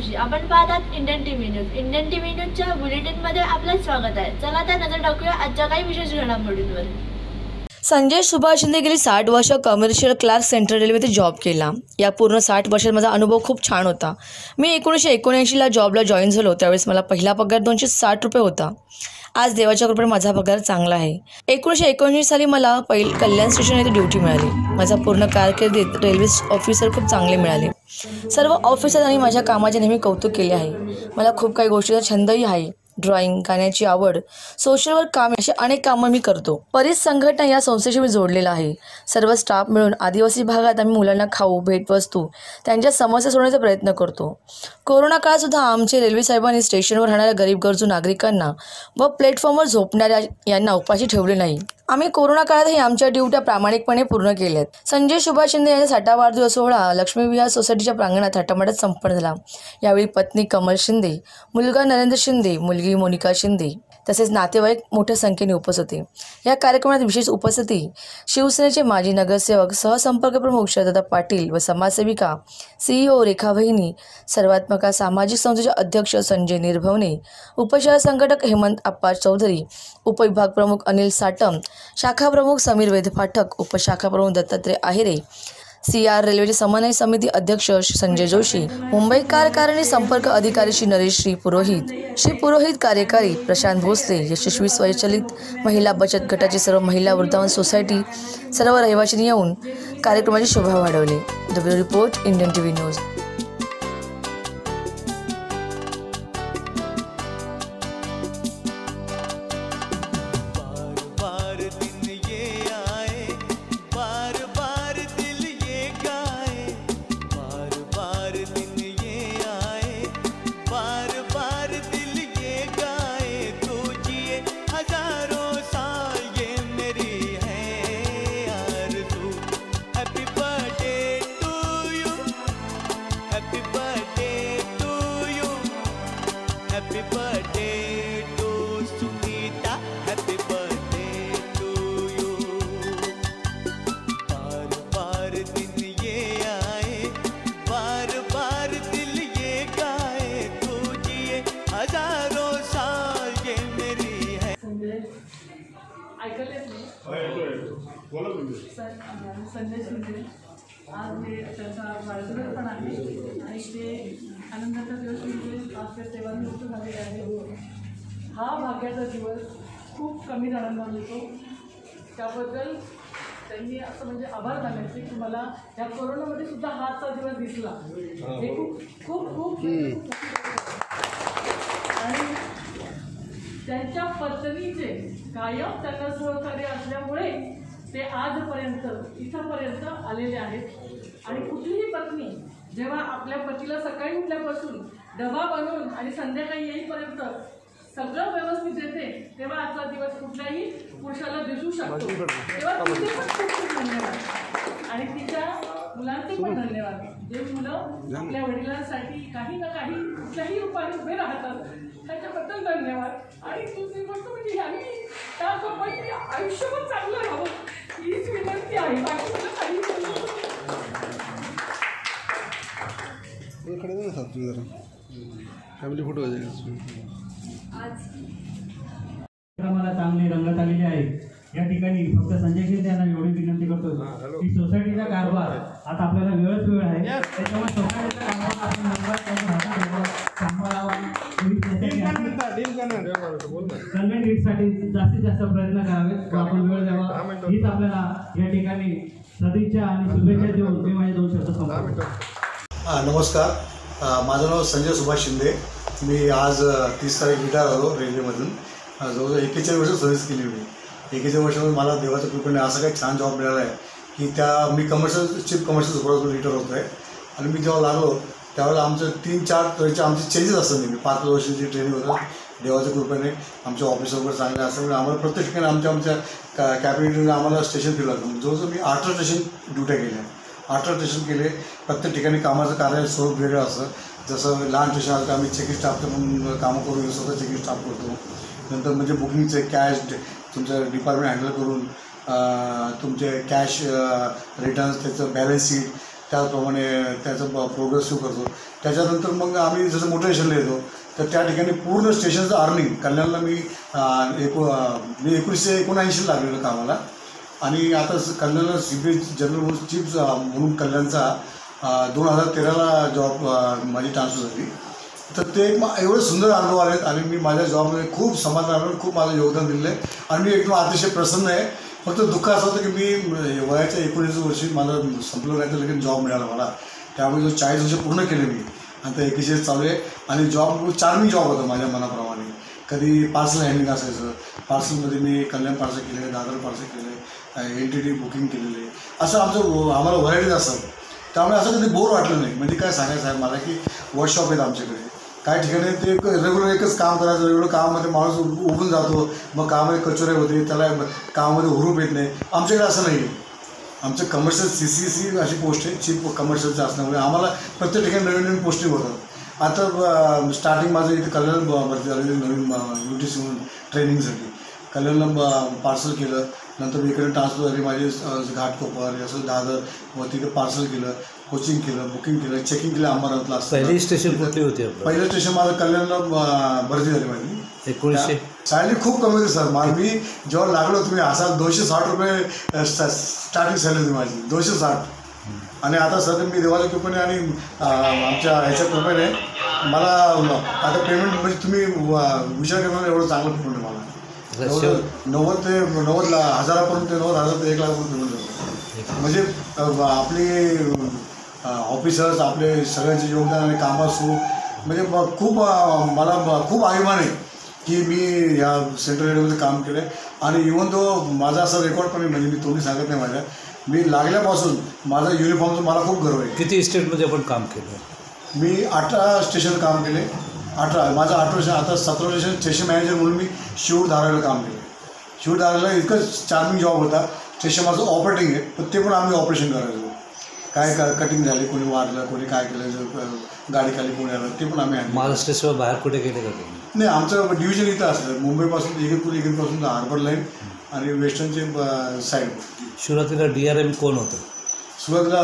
खुशी. आपण पाहतात Indian TV news Indian TV न्यूजच्या बुलेटिनमध्ये आपलं स्वागत आहे. चला तर नजर टाकूया आजच्या काही विशेष घडामोडींवर संजय सुभाष शिंदे गेली साठ वर्ष कमर्शियल क्लार्क सेंट्रल रेल्वेत जॉब केला. या पूर्ण साठ वर्षात माझा अनुभव खूप छान होता. मी एकोणीसशे एकोणऐंशीला जॉबला जॉईन झालो. त्यावेळेस मला पहिला पगार दोनशे साठ रुपये होता. आज देवाच्या कृपेने माझा पगार चांगला आहे. एकोणीसशे एकोणऐंशी साली मला पहिल कल्याण स्टेशन येथे ड्युटी मिळाली. माझा पूर्ण कारकिर्दीत रेल्वे ऑफिसर खूप चांगले मिळाले. सर्व ऑफिसरांनी माझ्या कामाचे नेहमी कौतुक केले आहे. मला खूप काही गोष्टीचा छंदही आहे. ड्रॉइंग गाण्याची आवड सोशल वर्क काम अशी अनेक कामं मी करतो. बरीच संघटना या संस्थेशी मी जोडलेला आहे. सर्व स्टाफ मिळून आदिवासी भागात आम्ही मुलांना खाऊ भेटवस्तू त्यांच्या समस्या सोडवण्याचा प्रयत्न करतो. कोरोना काळात सुद्धा आमचे रेल्वे साहेबांनी स्टेशनवर राहणाऱ्या गरीब गरजू नागरिकांना व प्लॅटफॉर्मवर झोपणाऱ्या यांना उपाशी ठेवले नाही. आम्ही कोरोना काळातही आमच्या ड्युट्या प्रामाणिकपणे पूर्ण केल्यात. संजय सुभाष शिंदे यांचा साठा वाढदिवस सोहळा लक्ष्मी विहार सोसायटीच्या प्रांगणात थाटामाटात संपन्न झाला. यावेळी पत्नी कमल शिंदे मुलगा नरेंद्र शिंदे मुलगी मोनिका शिंदे तसेच नातेवाईक मोठ्या संख्येने उपस्थित होते या कार्यक्रमात विशेष उपस्थिती शिवसेनेचे माजी नगरसेवक सहसंपर्क प्रमुख शरदा पाटील व समाजसेविका सीईओ रेखा वहिनी सर्वात्मका सामाजिक संस्थेचे अध्यक्ष संजय निर्भवने उपशहर संघटक हेमंत आप्पा चौधरी उपविभाग प्रमुख अनिल साटम शाखा प्रमुख समीर वेदपाठक उपशाखा प्रमुख दत्तात्रय आहेरे सी आर रेल्वेचे समन्वय समिती अध्यक्ष संजय जोशी मुंबई कार्यकारिणी संपर्क अधिकारी श्री नरेश श्री पुरोहित श्री पुरोहित कार्यकारी प्रशांत भोसले यशस्वी स्वयंचलित महिला बचत गटाचे सर्व महिला वृद्धावन सोसायटी सर्व रहिवाशी येऊन कार्यक्रमाची शोभा वाढवली. The bureau report Indian TV news आज त्यांचा वाढदिवस पण आहे. आणि ते आनंदाचा दिवस म्हणजे आज ते सेवानिवृत्त झालेले आहे. हा भाग्याचा दिवस खूप कमी जणांना मिळतो. त्याबद्दल त्यांनी असं म्हणजे आभार मानायचे की मला ह्या कोरोनामध्ये सुद्धा हाचा दिवस दिसला. हे खूप खूप खूप आणि त्यांच्या पत्नीचे कायम त्यांना सहकार्य असल्यामुळे ते आजपर्यंत इथंपर्यंत आलेले आहेत. आणि कुठलीही पत्नी जेव्हा आपल्या पतीला सकाळी उठल्यापासून डबा बनवून आणि संध्याकाळी येईपर्यंत सगळं व्यवस्थित येते तेव्हा आजचा दिवस कुठल्याही पुरुषाला दिसू शकतो. तेव्हा तिचे पण खूप खूप धन्यवाद आणि तिच्या मुलांचे पण धन्यवाद. जे मुलं आपल्या वडिलांसाठी काही ना काही कुठल्याही रूपाने उभे राहतात त्याच्याबद्दल धन्यवाद. आणि दुसरी गोष्ट म्हणजे ह्यांनी त्या लोकांनी आयुष्यभर चांगलं राहावं हीच विनंती आहे. बाकी मला काही साथ तुम्ही जरा. फॅमिली फोटो मला चांगली रंगत आलेली आहे. या ठिकाणी फक्त संजय शिंदे यांना एवढी विनंती करतो. की सोसायटीचा कारभार. आता आपल्याला वेळच वेळ आहे. त्याच्यामुळे सोसायटीचा कारभार आपण जास्तीत जास्त प्रयत्न करावेत. आपण वेळ द्यावा. हीच आपल्याला या ठिकाणी सदिच्छा आणि शुभेच्छा देऊन मी माझे दोन शब्द हा, नमस्कार. माझं नाव संजय सुभाष शिंदे. मी आज तीस तारीख रिटायर झालो रेल्वेमधून. जवळजवळ एकेचाळीस वर्ष सर्व्हिस केली एक दोन वर्षामध्ये मला देवाच्या कृपेने असा काही छान जॉब मिळाला आहे की त्या मी commercial chief commercial supervisor retire होतो आहे आणि मी जेव्हा लागलो त्यावेळेला आमचं तीन चार तऱ्हेचे आमचे चेंजेस असतात नेहमी. पाच वर्षाची ट्रेनिंग होतं देवाच्या कृपेने आमचे ऑफिसर वगैरे चांगले असल्यामुळे आम्हाला प्रत्येक ठिकाणी आमच्या आमच्या कॅ कॅबिनेटने आम्हाला स्टेशन फिरलं लागतं जवळजवळ मी अठरा स्टेशन ड्युट्या केल्या अठरा स्टेशन केले. प्रत्येक ठिकाणी कामाचं कार्य स्वरूप वेगळं असतं. जसं लहान स्टेशन आलं तर आम्ही चेकिंग स्टाफचं पण कामं करून स्वतः चेकिंग स्टाफ करतो. नंतर म्हणजे बुकिंगचे कॅश तुमचं डिपार्टमेंट हँडल करून तुमचे कॅश रिटर्न्स त्याचं बॅलन्स शीट त्याचप्रमाणे त्याचं प्रोग्रेस प्रोग्रेसिव्ह करतो. त्याच्यानंतर मग आम्ही जसं मोठ्या स्टेशनला येतो तर त्या ठिकाणी पूर्ण स्टेशनचं अर्निंग कल्याणला मी एको मी एकोणीसशे एकोणऐंशी लागलेलं कामाला. आणि आता कल्याणला सी बी जनरल चीफ म्हणून कल्याणचा दोन हजार तेराला जॉब माझी ट्रान्सफर झाली. तर ते एक एवढे सुंदर अनुभव आलेत आणि मी माझ्या जॉबमध्ये खूप समाधान खूप माझं योगदान दिलेलं आहे आणि मी एकदम अतिशय प्रसन्न आहे. फक्त दुःख असं होतं की मी वयाच्या एकोणीस वर्षी मला संपलं नाही तर लगेच जॉब मिळाला मला. त्यामुळे जो चाळीस वर्ष पूर्ण केले मी आता एकेचाळीस चालू आहे. आणि जॉब चार्मिंग जॉब होता माझ्या मनाप्रमाणे. कधी पार्सल हँडलिंग असायचं. पार्सलमध्ये मी कल्याण पार्सल केले दादर पार्सल केले एल टी टी बुकिंग केलेले असं आमचं आम्हाला व्हरायटीज असतात. त्यामुळे असं कधी बोर वाटलं नाही. म्हणजे काय सांगायचं आहे मला की वर्कशॉप आहेत आमच्याकडे. काही ठिकाणी ते रेग्युलर एकच काम करायचं रेग्युलर कामामध्ये माणूस उग- जातो. मग कामामध्ये कचोऱ्या होते त्याला कामामध्ये हुरूप येत नाही. आमच्याकडे असं नाही आहे आमचं कमर्शियल सी सी सी अशी पोस्ट आहे चीफ कमर्शियलचं असल्यामुळे आम्हाला प्रत्येक ठिकाणी नवीन नवीन पोस्टिंग होतात. आता स्टार्टिंग माझं इथे कल्याण भरती झालेली नवीन यू टी सी म्हणून ट्रेनिंगसाठी कल्याणला पार्सल केलं. नंतर मी इकडे ट्रान्सफर झाली माझी घाटकोपर असं दादर व तिकडे पार्सल केलं. कोचिंग केलं बुकिंग केलं चेकिंग केलं असताना. पहिली स्टेशन कुठली होती आपलं? पहिलं स्टेशन माझं कल्याणला अ, भरती झाली माझी. एकोणीसशे? सॅलरी खूप कमी होती सर मला मी जेव्हा लागलो तुम्ही असा दोनशे साठ रुपये स्टार्टिंग सॅलरी होती माझी. दोनशे साठ. आणि आता सध्या मी देवाच्या कृपेने आणि अं, आमच्या ह्याच्या कृपेने मला आता पेमेंट म्हणजे तुम्ही व- विचार करणार एवढं चांगलं पेमेंट आहे मला. नव्वद ते नव्वद ला हजारापर्यंत ते नव्वद हजार ते एक लाखापर्यंत होतं. म्हणजे अं, आपले ऑफिसर्स आपले सगळ्यांचे योगदान आणि कामासू म्हणजे ब- खूप मला खूप अभिमान आहे की मी या सेंट्रल रेडिओमध्ये काम केलं आहे आणि इवन तो माझा असा रेकॉर्ड पण म्हणजे मी तोंडी सांगत नाही माझ्या. मी लागल्यापासून माझा युनिफॉर्मचा मला खूप गर्व आहे. किती स्टेटमध्ये आपण काम केलं मी अठरा स्टेशन काम केले. अठरा माझं अठरा स्टेशन आता सतरा स्टेशन स्टेशन मॅनेजर म्हणून मी शिवूर धाराला काम केलं शिवूर धाराला इतकं चार्मिंग जॉब होता. स्टेशन माझं ऑपरेटिंग आहे पण ते पण आम्ही ऑपरेशन करायचो. काय क कटिंग झाली कोणी वारलं कोणी काय केलं ज- अ, गाडी खाली कोणी आलं ते पण आम्ही. महाराष्ट्राशिवाय बाहेर कुठे गेले का तुम्ही? नाही आमचं डिव्हिजन इथं असलं मुंबईपासून इगतपूर इगतपासून हार्बर लाईन आणि वेस्टर्नचे साईड सुरुवातीला डी आर एम कोण होतं? सुरुवातीला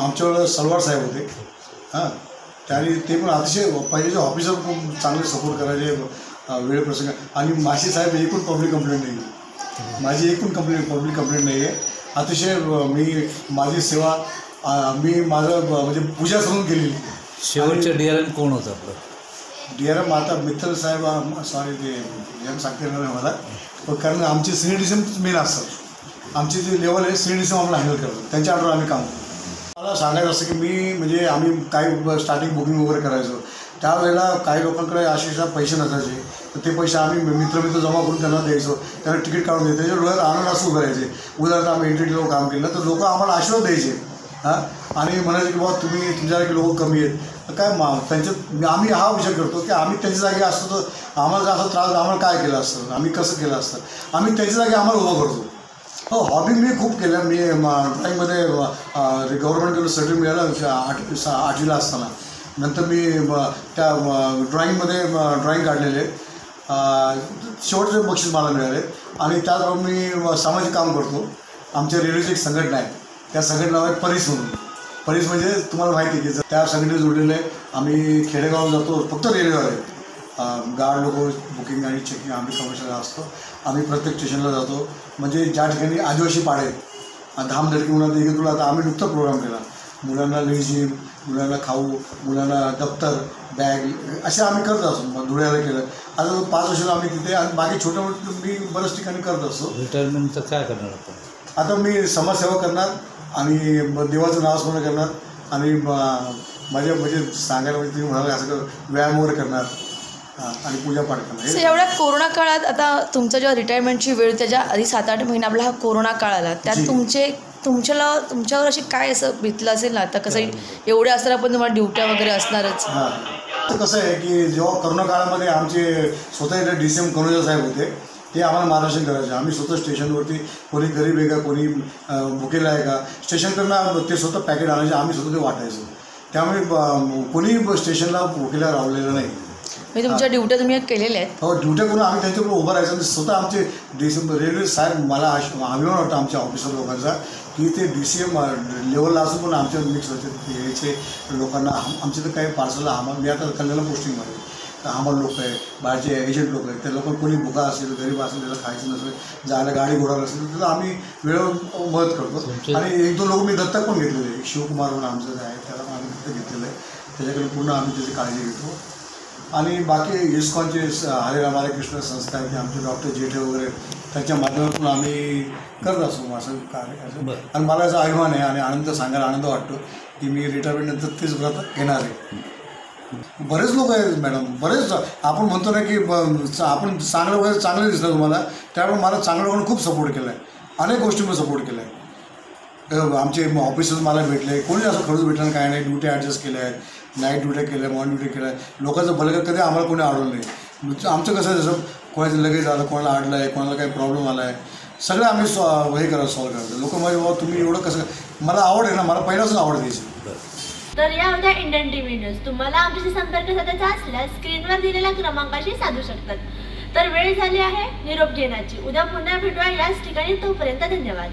आमच्याकडं सलवार साहेब होते. हां त्याने ते पण अतिशय पहिलेचे ऑफिसर खूप चांगले सपोर्ट करायचे वेळ प्रसंग. आणि माशी साहेब एकूण पब्लिक कंप्लेंट नाही आहे माझी एकूण कंप्लेंट पब्लिक कंप्लेंट नाही आहे अतिशय मी माझी सेवा मी माझं म्हणजे पूजा करून केलेली शेवटचं डी आर एम कोण होतं आपलं? डी आर एम आता मित्तल साहेब सॉरी ते एम सांगता येणार नाही मला. पण कारण आमचे सिनियर डिसेम मेन असतात आमची जी लेवल आहे सिनियर डिसेम आम्हाला हँडल करतात. त्यांच्या अंडर आम्ही काम करतो. मला सांगायचं असं की मी म्हणजे आम्ही काही स्टार्टिंग बुकिंग वगैरे करायचो. त्यावेळेला काही लोकांकडे असे पैसे नसायचे. तर ते पैसे आम्ही मित्र मित्र जमा करून त्यांना द्यायचो. त्यांना तिकीट काढून द्यायचं. त्याच्या डोळ्यात आनंद असू करायचे उदाहरणार्थ आम्ही एन टी टीवर काम केलं तर लोक आम्हाला आशीर्वाद द्यायचे. हां? आणि म्हणायचं की बाबा तुम्ही तुमच्यासारखे लोक कमी आहेत. काय मा त्यांच्या आम्ही हा विचार करतो की आम्ही त्यांच्या जागी असतो तर आम्हाला जर असा त्रास आम्हाला काय केलं असतं? आम्ही कसं केलं असतं? आम्ही त्यांच्या जागी आम्हाला उभं करतो. हो हॉबी मी खूप केल्या. मी ड्रॉईंगमध्ये गव्हर्नमेंटकडून सर्टिफिकेट मिळालं आठ सा- आठवीला असताना. नंतर मी म, त्या ड्रॉईंगमध्ये ड्रॉईंग काढलेले. शेवटचे बक्षीस मला मिळाले. आणि त्याचबरोबर मी सामाजिक काम करतो. आमच्या रेल्वेची एक संघटना आहे. त्या संघटनावर आहे परीस म्हणून. परीस म्हणजे तुम्हाला माहिती आहे की त्या संघटनेत जोडलेले आहे. आम्ही खेडेगावात जातो फक्त रेल्वेवर आहे गार्ड लोक बुकिंग आणि चेकिंग आम्ही कमर्शियल असतो. आम्ही प्रत्येक स्टेशनला जातो. म्हणजे ज्या ठिकाणी आदिवासी पाडे आहेत, आणि धामधडकी मुलांना इकडे आता आम्ही नुकता प्रोग्राम केला. मुलांना लेझिम मुलांना खाऊ मुलांना दप्तर बॅग असे आम्ही करत असतो. मग धुळ्याला केलं. आता पाच वर्षाला आम्ही तिथे आणि बाकी छोट्या मोठ्या मी बऱ्याच ठिकाणी करत असतो. रिटायरमेंटचं काय करणार आपण? आता मी समाजसेवा करणार. आणि ब- देवाचं नाव स्मरण करणार. आणि ब- माझ्या म्हणजे सांगायला म्हणजे तुम्ही म्हणाला असं व्यायाम वगैरे करणार. आणि पूजापाठ करणार. सो हे- एवढ्या कोरोना काळात आता तुमचं जेव्हा रिटायरमेंटची वेळ त्याच्या आधी सात आठ महिने आपला हा कोरोना काळ आला. त्यात. तुमचे तुमच्याला तुमच्यावर अशी काय असं बितलं असेल ना? आता कसं एवढे असताना पण तुम्हाला ड्युट्या वगैरे असणारच. हां. तर कसं आहे की जेव्हा करोना काळामध्ये आमचे स्वतः डी सी एम कनोजा साहेब होते ते आम्हाला मार्गदर्शन करायचे. आम्ही स्वतः स्टेशनवरती कोणी गरीब आहे का कोणी भुकेला आहे का स्टेशनकडनं ते स्वतः पॅकेट आणायचे आम्ही स्वतः ते वाटायचो. त्यामुळे कोणी स्टेशनला भुकेला रावलेलं नाही. मी तुमच्या ड्युट्या तुम्ही केलेल्या आहेत. हो ड्युट्या करून आम्ही त्यांच्याकडे उभं राहायचं. आणि स्वतः आमचे डी सी रेल्वे साहेब मला अभिमान वाटतं आमच्या ऑफिसर लोकांचा की ते डी सी एम लेवलला असून पण आमच्या मिक्स होते यायचे लोकांना. आम- आमच्या तर काही पार्सलला हमाल मी आता कल्याणला पोस्टिंगमध्ये तर लोक आहे बाहेरचे एजंट लोक आहेत त्या लोकांना कोणी भुका असेल गरीब असेल त्याला खायचं नसेल जायला गाडी घोडा नसेल तर त्याला आम्ही वेळेवर मदत करतो. आणि एक दोन लोक मी दत्तक पण घेतलेले आहे. शिवकुमार म्हणून आमचं जे आहे त्याला पण आम्ही दत्तक घेतलेलं आहे. त्याच्याकडे पूर्ण आम्ही त्याची काळजी घेतो. आणि बाकी इस्कॉनचे हरे कृष्ण संस्था आहे आमचे डॉक्टर जेठे वगैरे त्यांच्या माध्यमातून आम्ही करत असतो असं कार्य. आणि मला याचा अभिमान आहे आणि आनंद सांगायला आनंद वाटतो की मी रिटायरमेंटनंतर तेच व्रत घेणार आहे. बरेच लोक आहेत मॅडम. बरेच आपण म्हणतो ना की आपण चांगलं वगैरे चांगलं दिसतं तुम्हाला. त्यामुळे मला चांगलं लोकांनी खूप सपोर्ट केला आहे अनेक गोष्टींमध्ये सपोर्ट केला आहे आमचे ऑफिसर्स मला भेटले. कोणी असं खर्च भेटलं काय नाही. ड्युटी ॲडजस्ट केल्या. आहेत नाईट ड्युट्या केल्या. मॉर्निंग ड्युटी केल्या. लोकांचं भलं कधी आम्हाला कोणी आढळलं नाही. आमचं कसं जसं कोणाचं लगेच आलं कोणाला आडलं आहे कोणाला काही प्रॉब्लेम आला आहे सगळं आम्ही सॉ हे करा सॉल्व करायचं लोक म्हणजे बाबा तुम्ही एवढं कसं मला आवड आहे ना. मला पहिल्याच आवड द्यायची तर या होत्या इंडियन टीव्ही न्यूज तुम्हाला आमच्याशी संपर्क साधायचा असल्यास स्क्रीनवर दिलेल्या क्रमांकाशी साधू शकतात. तर वेळ झाली आहे निरोप घेण्याची. उद्या पुन्हा भेटूया याच ठिकाणी. तोपर्यंत धन्यवाद.